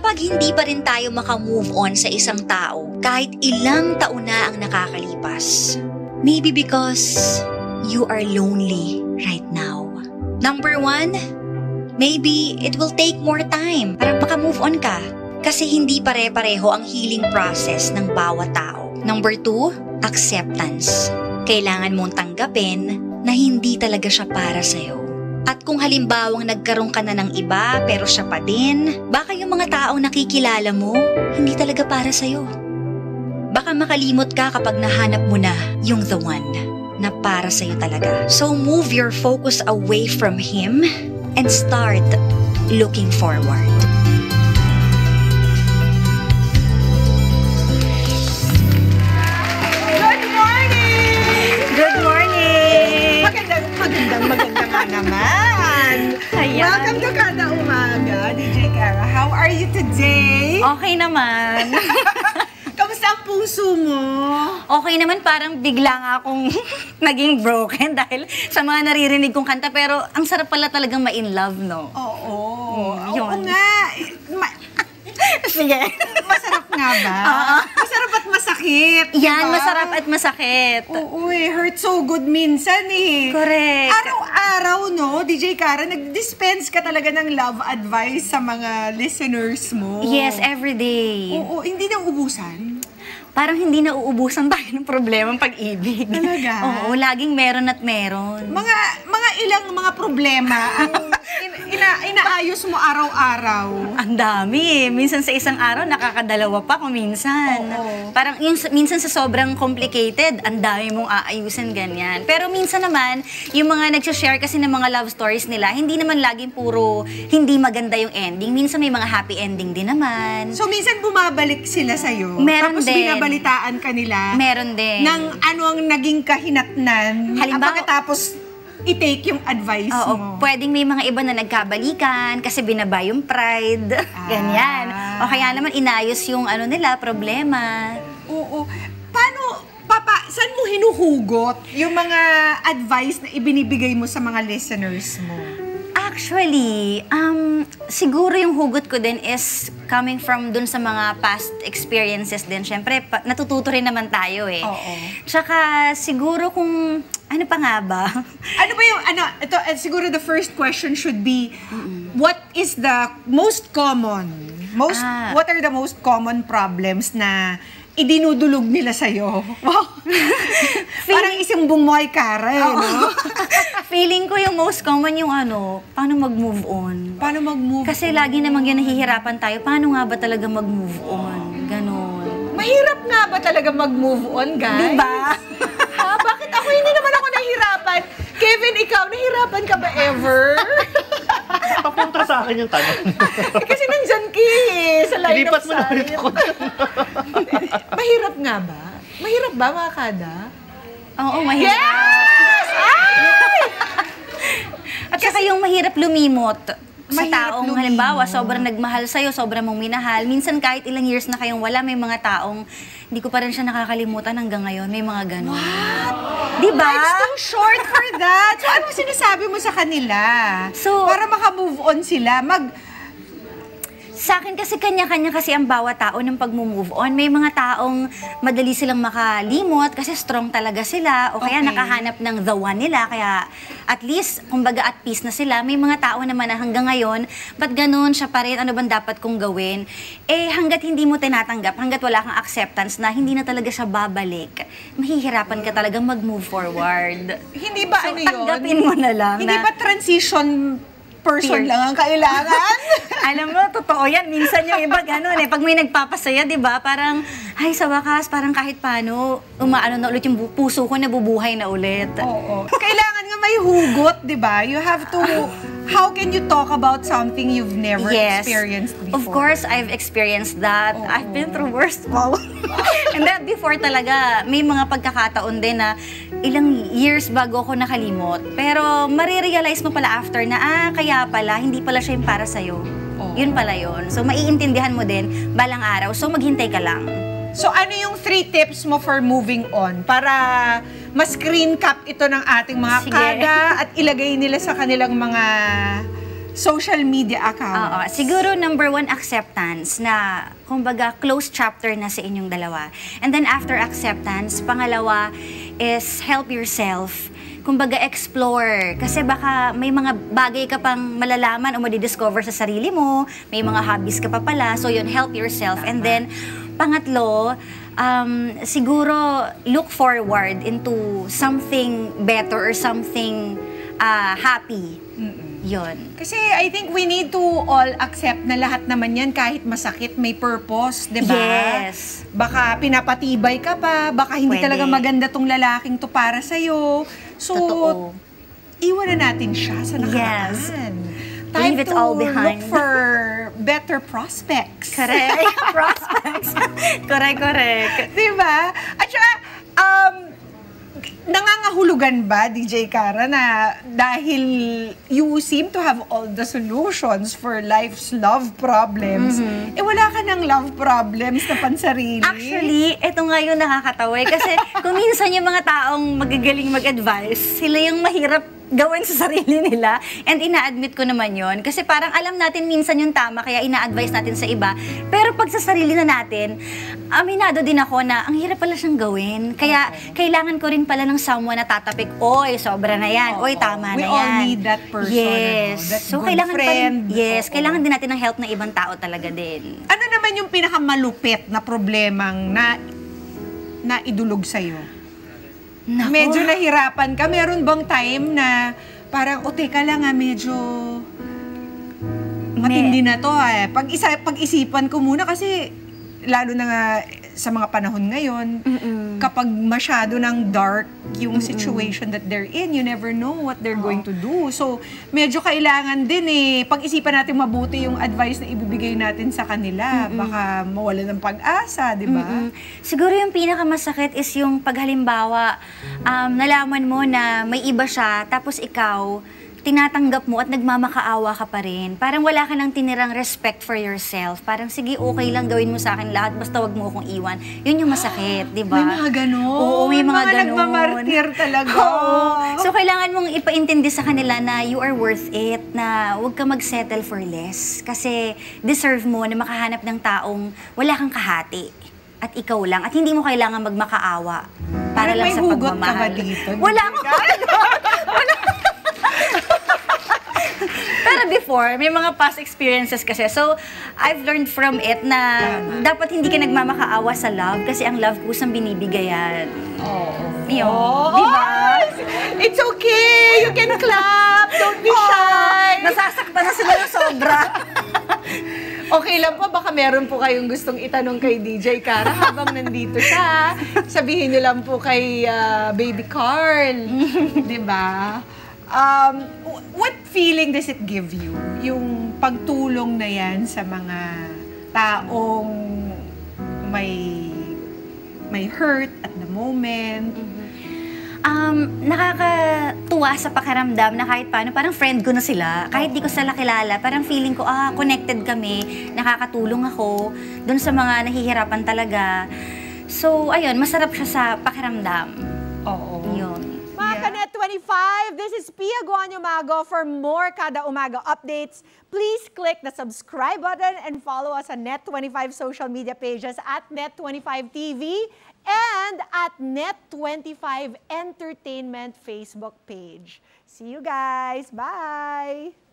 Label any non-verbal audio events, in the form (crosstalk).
Kapag hindi pa rin tayo makamove on sa isang tao, kahit ilang taon na ang nakakalipas, maybe because you are lonely right now. Number one, maybe it will take more time para makamove on ka. Kasi hindi pare-pareho ang healing process ng bawat tao. Number two, acceptance. Kailangan mong tanggapin na hindi talaga siya para sa'yo. At kung halimbawang nagkaroon ka na ng iba pero siya pa din, baka yung mga taong nakikilala mo, hindi talaga para sa'yo. Baka makalimot ka kapag nahanap mo na yung the one na para sa'yo talaga. So move your focus away from him and start looking forward. You today? Okay naman. (laughs) Kamusta ang puso mo? Okay naman, parang bigla nga akong (laughs) naging broken (laughs) dahil sa mga naririnig kong kanta. Pero ang sarap pala talagang ma-in love, no? Oo. Mm, Oo yun. nga. (laughs) Sige. masarap nga ba? Masarap at masakit. Yan, diba? masarap at masakit. Oo, eh. Hurt so good minsan eh. Correct. Araw-araw, no, DJ Kara, nag-dispense ka talaga ng love advice sa mga listeners mo. Yes, every day. Oo, hindi na ubusan. Parang hindi na uubusan tayo ng problema ng pag-ibig. Talaga? Oo, laging meron at meron. Mga mga ilang mga problema ang in- (laughs) ina- inaayos mo araw-araw. Ang dami eh. Minsan sa isang araw, nakakadalawa pa kung minsan. Oo. Parang yung, minsan sa sobrang complicated, ang dami mong aayusin ganyan. Pero minsan naman, yung mga nagsashare kasi ng mga love stories nila, hindi naman laging puro hindi maganda yung ending. Minsan may mga happy ending din naman. So minsan bumabalik sila sa Meron tapos din. binabalitaan ka nila Meron din. ng ano ang naging kahinatnan. Halimbawa- pagkatapos i-take yung advice Oo, mo. pwedeng may mga iba na nagkabalikan kasi binaba yung pride. (laughs) Ganyan. O kaya naman inayos yung ano nila, problema. Oo. Paano, Papa, saan mo hinuhugot yung mga advice na ibinibigay mo sa mga listeners mo? Actually, um, siguro yung hugot ko din is coming from dun sa mga past experiences din. Siyempre, pa- natututo rin naman tayo eh. Oo. Tsaka siguro kung, ano pa nga ba? (laughs) Ano ba yung, ano, ito, eh, siguro the first question should be, what is the most common, most, Ah. what are the most common problems na idinudulog nila sa'yo? (laughs) Wow! (laughs) Parang isang bumuhay kara eh, no? Feeling ko yung most common yung ano, paano mag-move on. Paano mag-move Kasi lagi namang yun nahihirapan tayo, paano nga ba talaga mag-move on? Ganon. Mahirap nga ba talaga mag-move on, guys? Diba? ha? Bakit ako hindi naman ako nahihirapan? Kevin, ikaw, nahihirapan ka ba ever? Papunta sa akin yung tanong. (laughs) Kasi nandyan ka eh, sa line Ilipat of mo na ulit sight. ako. (laughs) Mahirap nga ba? Mahirap ba, mga kada? Oo, mahirap. Yes! Ay! At saka yung mahirap lumimot sa taong lumimot. halimbawa sobrang nagmahal sa'yo, sobrang mong minahal. Minsan kahit ilang years na kayong wala, may mga taong hindi ko pa rin siya nakakalimutan hanggang ngayon. May mga ganon. What? Di ba? Life's too short for that. So, ano sinasabi mo sa kanila? So- Para maka-move on sila, mag... Sa akin kasi kanya-kanya kasi ang bawat tao ng pag-move on. May mga taong madali silang makalimot kasi strong talaga sila o kaya Okay. nakahanap ng the one nila. Kaya at least, kumbaga at peace na sila. May mga tao naman na hanggang ngayon, ba't ganun siya pa rin? Ano bang dapat kong gawin? Eh, hanggat hindi mo tinatanggap, hanggat wala kang acceptance na hindi na talaga siya babalik, mahihirapan ka talagang mag-move forward. Hindi ba So, ano yun? tanggapin mo na lang Hindi na- ba transition person Period. lang ang kailangan? (laughs) Alam mo, totoo yan. Minsan yung iba ganun eh. Pag may nagpapasaya, di ba? Parang, ay, sa wakas, parang kahit paano, umaano na ulit yung puso ko, nabubuhay na ulit. Oo. Kailangan nga may hugot, di ba? You have to... How can you talk about something you've never Yes. experienced before? Of course, I've experienced that. I've been through worst wow. (laughs) And then before talaga, may mga pagkakataon din na ilang years bago ako nakalimot. Pero marirealize mo pala after na, ah, kaya pala, hindi pala siya yung para sa'yo. Oo. Yun pala yun. So, maiintindihan mo din balang araw. So, maghintay ka lang. So ano yung three tips mo for moving on para ma-screen cap ito ng ating mga Sige. kada at ilagay nila sa kanilang mga social media Oo, accounts. siguro number one, acceptance na, kumbaga, close chapter na sa inyong dalawa. And then after acceptance, pangalawa is help yourself. Kumbaga, explore. Kasi baka may mga bagay ka pang malalaman o madidiscover sa sarili mo, may mga hobbies ka pa pala, so yun, help yourself. And then, pangatlo, um, siguro look forward into something better or something ah, happy. Yun. Kasi I think we need to all accept na lahat naman yan kahit masakit may purpose, 'di ba? Yes. Baka pinapatibay ka pa, baka hindi Pwede. talaga maganda tong lalaking to para sa So, Totoo. iwan na natin siya sa nakaraan. Yes. Time Leave it to all behind. look for better prospects. Correct. (laughs) (laughs) Prospects. (laughs) correct, correct. Di ba? At saka, um, nangangahulugan ba, DJ Kara, na dahil you seem to have all the solutions for life's love problems, Mm-hmm. eh wala ka ng love problems na pansarili? Actually, ito nga yung nakakatawa eh. Kasi (laughs) kung minsan yung mga taong magagaling mag-advise, sila yung mahirap gawin sa sarili nila. And ina-admit ko naman yon Kasi parang alam natin minsan yung tama, kaya ina-advise natin sa iba. Pero pag sa sarili na natin, aminado din ako na ang hirap pala siyang gawin. Kaya kailangan ko rin pala ng someone na tatapik, oy, sobra na yan. Oy, tama We na yan. all need that person, Yes. ano, that so, kailangan pa rin, friend. yes, Oo. kailangan din natin ng help ng ibang tao talaga din. Ano naman yung pinakamalupit na problemang na na idulog sa'yo? Nako. Medyo nahirapan ka. Meron bang time na parang, o teka lang ah, medyo matindi na to eh. Pag, isa, pag-isipan ko muna kasi lalo na nga sa mga panahon ngayon, kapag masyado ng dark yung situation that they're in, you never know what they're going to do. So, medyo kailangan din eh, pag-isipan natin mabuti yung advice na ibibigay natin sa kanila. Baka mawala ng pag-asa, di ba? Siguro yung pinakamasakit is yung paghalimbawa, um, nalaman mo na may iba siya, tapos ikaw, tinatanggap mo at nagmamakaawa ka pa rin. Parang wala ka nang tinirang respect for yourself. Parang, sige, okay lang gawin mo sa akin lahat, basta wag mo akong iwan. Yun yung masakit, di ba? May mga ganon. Oo, may mga, Mga ganon. nagmamartir talaga. Oo. So, kailangan mong ipaintindi sa kanila na you are worth it, na huwag ka mag-settle for less. Kasi deserve mo na makahanap ng taong wala kang kahati. At ikaw lang. At hindi mo kailangan magmakaawa. Para Parang lang may sa hugot ka ba pagmamahal. dito? Wala akong Pero before, may mga past experiences kasi. So, I've learned from it na dapat hindi ka nagmamakaawa sa love kasi ang love kusang binibigayan. Oo. Yun. Oh, Di ba? It's okay. You can clap. Don't be shy. Nasasaktan na sila ng sobra. (laughs) Okay lang po, baka meron po kayong gustong itanong kay DJ Kara habang nandito siya. Sabihin niyo lang po kay ah, Baby Carl. (laughs) Di ba? Um, what feeling does it give you? Yung pagtulong na yan sa mga taong may may hurt at the moment. Um, nakakatuwa sa pakiramdam na kahit paano, parang friend ko na sila. Kahit di ko sila kilala, parang feeling ko, ah, connected kami, nakakatulong ako dun sa mga nahihirapan talaga. So, ayun, masarap siya sa pakiramdam. Oo. Yun. Mga Kanet 25, this is Pia Guanyo. For more Kada Umaga updates, please click the subscribe button and follow us on Net25 social media pages at Net25 TV and at Net25 Entertainment Facebook page. See you guys. Bye!